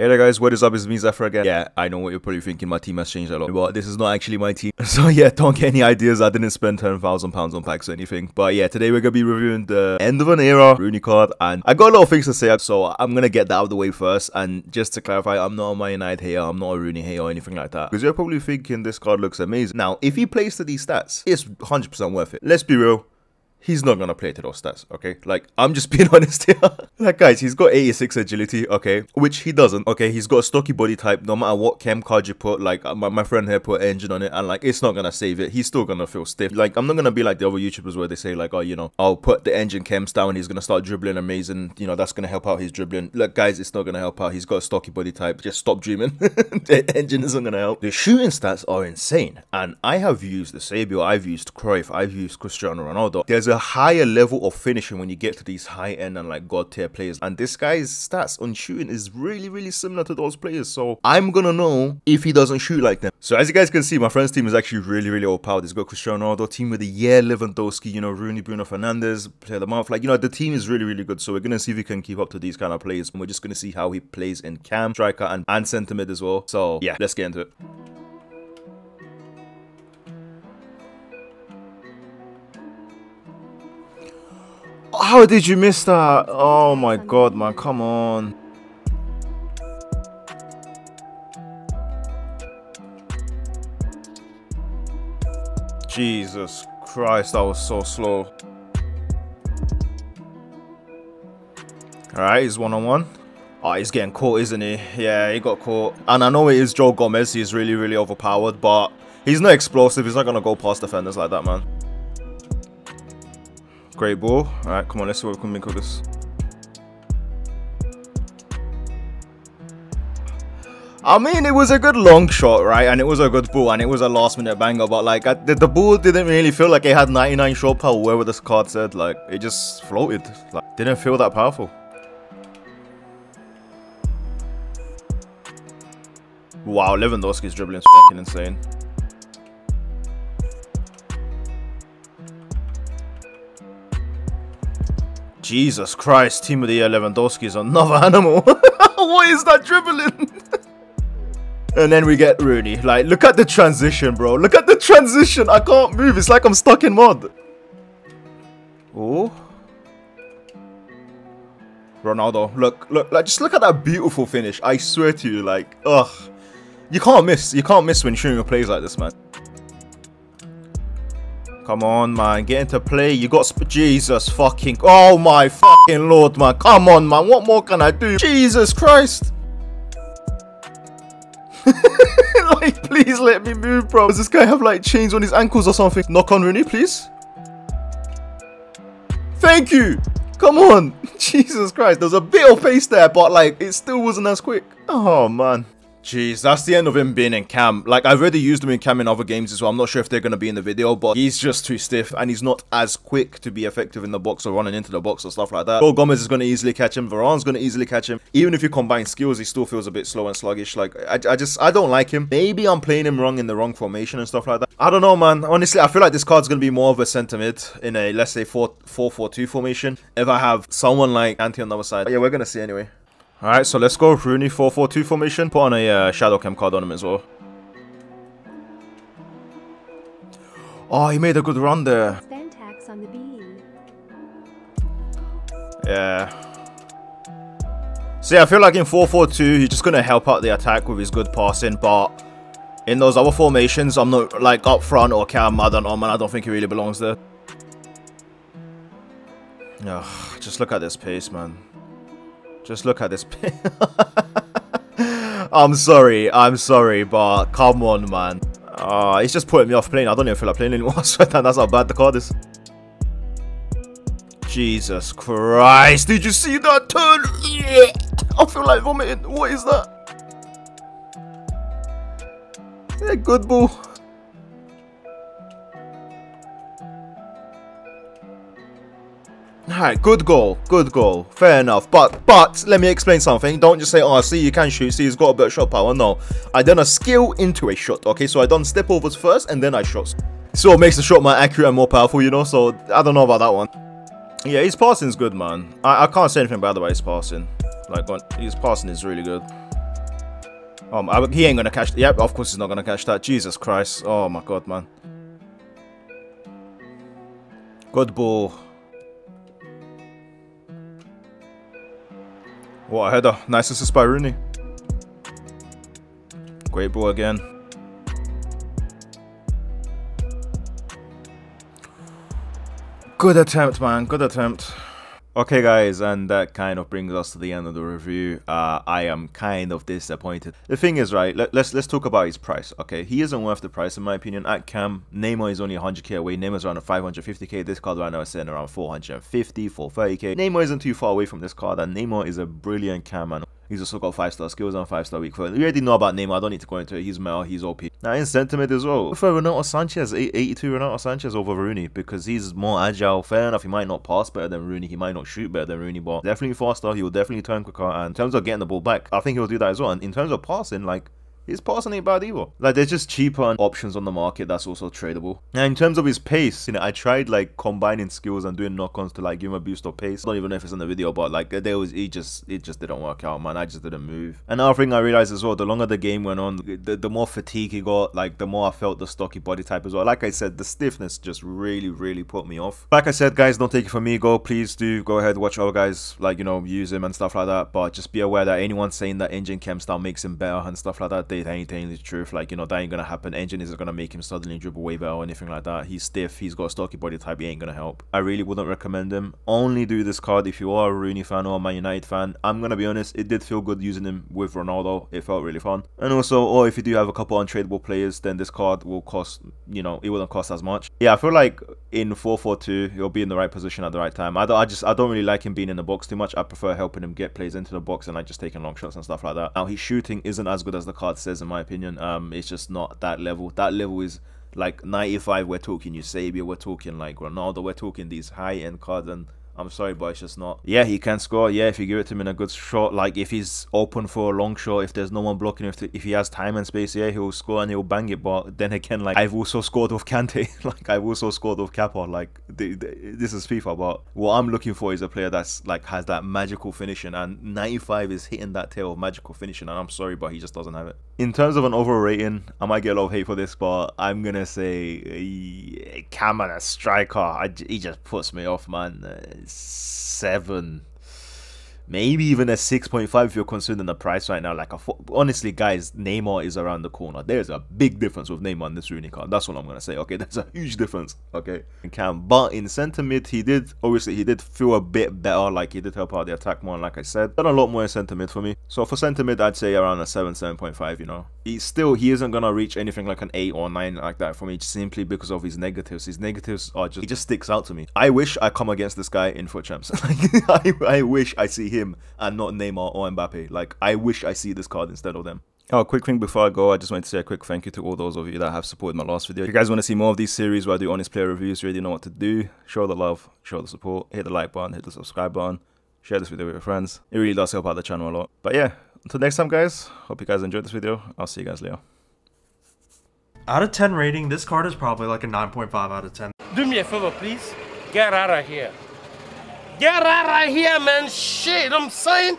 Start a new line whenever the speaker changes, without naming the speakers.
Hey there guys, what is up? It's me Xeptha again. Yeah, I know what you're probably thinking, my team has changed a lot. But this is not actually my team. So yeah, don't get any ideas. I didn't spend £10,000 on packs or anything. But yeah, today we're going to be reviewing the end of an era Rooney card. And I got a lot of things to say, so I'm going to get that out of the way first. And just to clarify, I'm not a Man United here. I'm not a Rooney here or anything like that. Because you're probably thinking this card looks amazing. Now, if he plays to these stats, it's 100% worth it. Let's be real he's not gonna play to those stats, okay? Like, I'm just being honest here. like, guys, he's got 86 agility, okay? Which he doesn't, okay? He's got a stocky body type, no matter what chem card you put, like, uh, my, my friend here put engine on it, and, like, it's not gonna save it. He's still gonna feel stiff. Like, I'm not gonna be like the other YouTubers where they say, like, oh, you know, I'll put the engine chems down, he's gonna start dribbling amazing, you know, that's gonna help out his dribbling. Look, guys, it's not gonna help out. He's got a stocky body type. Just stop dreaming. the engine isn't gonna help. The shooting stats are insane, and I have used Eusebio, I've used Cruyff, I've used Cristiano Ronaldo. There's a higher level of finishing when you get to these high end and like god tier players. And this guy's stats on shooting is really, really similar to those players. So I'm gonna know if he doesn't shoot like them. So as you guys can see, my friend's team is actually really, really overpowered. He's got Cristiano Ronaldo, team with the year, Lewandowski, you know, Rooney, Bruno Fernandes, player of the month. Like, you know, the team is really, really good. So we're gonna see if he can keep up to these kind of players. And we're just gonna see how he plays in cam, striker, and, and mid as well. So yeah, let's get into it. How did you miss that? Oh my god, man, come on. Jesus Christ, that was so slow. Alright, he's one-on-one. -on -one. Oh, he's getting caught, isn't he? Yeah, he got caught. And I know it is Joe Gomez. He's really, really overpowered, but he's not explosive. He's not going to go past defenders like that, man. Great ball. Alright, come on, let's see what we can make of this. I mean, it was a good long shot, right? And it was a good ball, and it was a last minute banger. But like, I, the, the, ball didn't really feel like it had 99 shot power, wherever this card said. Like, it just floated. Like, didn't feel that powerful. Wow, Lewandowski's dribbling is fucking insane. Jesus Christ, Team of the Year Lewandowski is another animal. what is that dribbling? and then we get Rooney. Like, look at the transition, bro. Look at the transition. I can't move. It's like I'm stuck in mud. Oh. Ronaldo, look, look, like, just look at that beautiful finish. I swear to you, like, ugh. You can't miss. You can't miss when shooting a plays like this, man. Come on, man. Get into play. You got... Jesus fucking... Oh, my fucking lord, man. Come on, man. What more can I do? Jesus Christ. like, please let me move, bro. Does this guy have, like, chains on his ankles or something? Knock on Rooney, please. Thank you. Come on. Jesus Christ. There's a bit of pace there, but, like, it still wasn't as quick. Oh, man. Jeez, that's the end of him being in cam. Like, I've already used him in cam in other games as well. I'm not sure if they're going to be in the video, but he's just too stiff and he's not as quick to be effective in the box or running into the box or stuff like that. Paul Gomez is going to easily catch him. Varane's going to easily catch him. Even if you combine skills, he still feels a bit slow and sluggish. Like, I, I just, I don't like him. Maybe I'm playing him wrong in the wrong formation and stuff like that. I don't know, man. Honestly, I feel like this card's going to be more of a center mid in a, let's say, 4-4-2 formation. If I have someone like Ante on the other side. But yeah, we're going to see anyway. Alright, so let's go Rooney 4-4-2 formation. Put on a uh, Shadow Chem card on him as well. Oh, he made a good run there. Yeah. See, I feel like in 4-4-2, he's just going to help out the attack with his good passing, but in those other formations, I'm not, like, up front or cam, I don't know, man, I don't think he really belongs there. Ugh, just look at this pace, man. Just look at this. I'm sorry, I'm sorry, but come on, man. Uh, he's just putting me off playing. I don't even feel like playing anymore. That's how bad the card is. Jesus Christ, did you see that turn? Yeah. I feel like vomiting. What is that? Yeah, good ball. Alright, good goal, good goal, fair enough. But, but, let me explain something. Don't just say, oh, see, you can shoot, see, he's got a bit of shot power. No, I done a skill into a shot, okay? So I done step overs first, and then I shot. So it makes the shot more accurate and more powerful, you know? So, I don't know about that one. Yeah, his passing's good, man. I, I can't say anything bad about his passing. Like, his passing is really good. Um, he ain't gonna catch. Yep, of course he's not gonna catch that. Jesus Christ! Oh my God, man. Good ball. What a header. Nice assist by Rooney. Great ball again. Good attempt, man. Good attempt. Okay guys, and that kind of brings us to the end of the review. Uh, I am kind of disappointed. The thing is, right, let, us let's, let's talk about his price, okay? He isn't worth the price in my opinion. At Cam, Neymar is only 100k away. Neymar's around 550k. This card right now is sitting around 450, 430k. Neymar isn't too far away from this card, and Neymar is a brilliant Cam, man. He's also got 5 star skills and 5 star weak foot. We already know about Neymar, I don't need to go into it. He's male, he's OP. Now in sentiment as well, for Renato Sanchez, 82 Renato Sanchez over Rooney because he's more agile. Fair enough, he might not pass better than Rooney, he might not shoot better than Rooney, but definitely faster, he will definitely turn quicker. And in terms of getting the ball back, I think he'll do that as well. And in terms of passing, like, passing ain't bad either. Like, there's just cheaper options on the market that's also tradable. Now, in terms of his pace, you know, I tried like combining skills and doing knock-ons to like give him a boost of pace. I don't even know if it's in the video, but like there was, it just, it just didn't work out, man. I just didn't move. And another thing I realized as well, the longer the game went on, the, the more fatigue he got, like the more I felt the stocky body type as well. Like I said, the stiffness just really, really put me off. Like I said, guys, don't take it from me. Go, please do go ahead, watch other guys, like, you know, use him and stuff like that. But just be aware that anyone saying that engine chem style makes him better and stuff like that, they ain't the truth truth. Like, you know, that ain't gonna happen. Engine isn't gonna make him suddenly dribble way better or anything like that. He's stiff, he's got a stocky body type, he ain't gonna help. I really wouldn't recommend him. Only do this card if you are a Rooney fan or a Man United fan. I'm gonna be honest, it did feel good using him with Ronaldo. It felt really fun. And also, or if you do have a couple untradeable players, then this card will cost, you know, it wouldn't cost as much. Yeah, I feel like in 4-4-2, he'll be in the right position at the right time. I, don't, I just, I don't really like him being in the box too much. I prefer helping him get plays into the box and like just taking long shots and stuff like that. Now, his shooting isn't as good as the card says in my opinion. Um, It's just not that level. That level is like 95. We're talking Eusebio. We're talking like Ronaldo. We're talking these high end cards and I'm sorry, but it's just not. Yeah, he can score. Yeah, if you give it to him in a good shot, like if he's open for a long shot, if there's no one blocking, if if he has time and space, yeah, he'll score and he'll bang it. But then again, like I've also scored with Kante, like I've also scored with Kepa. Like the, the, this is FIFA, but what I'm looking for is a player that's like has that magical finishing, and 95 is hitting that tail of magical finishing. And I'm sorry, but he just doesn't have it. In terms of an overall rating, I might get a lot of hate for this, but I'm gonna say Cameron, a striker, I, he just puts me off, man. Uh, seven maybe even a 6.5 if you're considering the price right now. Like, a, honestly, guys, Neymar is around the corner. There's a big difference with Neymar in this Rooney card. That's what I'm gonna say. Okay, there's a huge difference. Okay, Cam, but in centre mid, he did obviously he did feel a bit better. Like he did help out the attack more. Like I said, done a lot more in centre mid for me. So for centre mid, I'd say around a seven, 7.5. You know, he still he isn't gonna reach anything like an eight or nine like that for me, simply because of his negatives. His negatives are just he just sticks out to me. I wish I come against this guy in FUT champs. I, I wish I see him him and not Neymar or Mbappe. Like, I wish I see this card instead of them. Oh, quick thing before I go, I just wanted to say a quick thank you to all those of you that have supported my last video. If you guys want to see more of these series where I do honest player reviews, you already know what to do. Show the love, show the support, hit the like button, hit the subscribe button, share this video with your friends. It really does help out the channel a lot. But yeah, until next time guys, hope you guys enjoyed this video. I'll see you guys later.
Out of 10 rating, this card is probably like a 9.5 out of 10.
Do me a favor, please. Get out of here. Get out of here, man. Shit, I'm saying.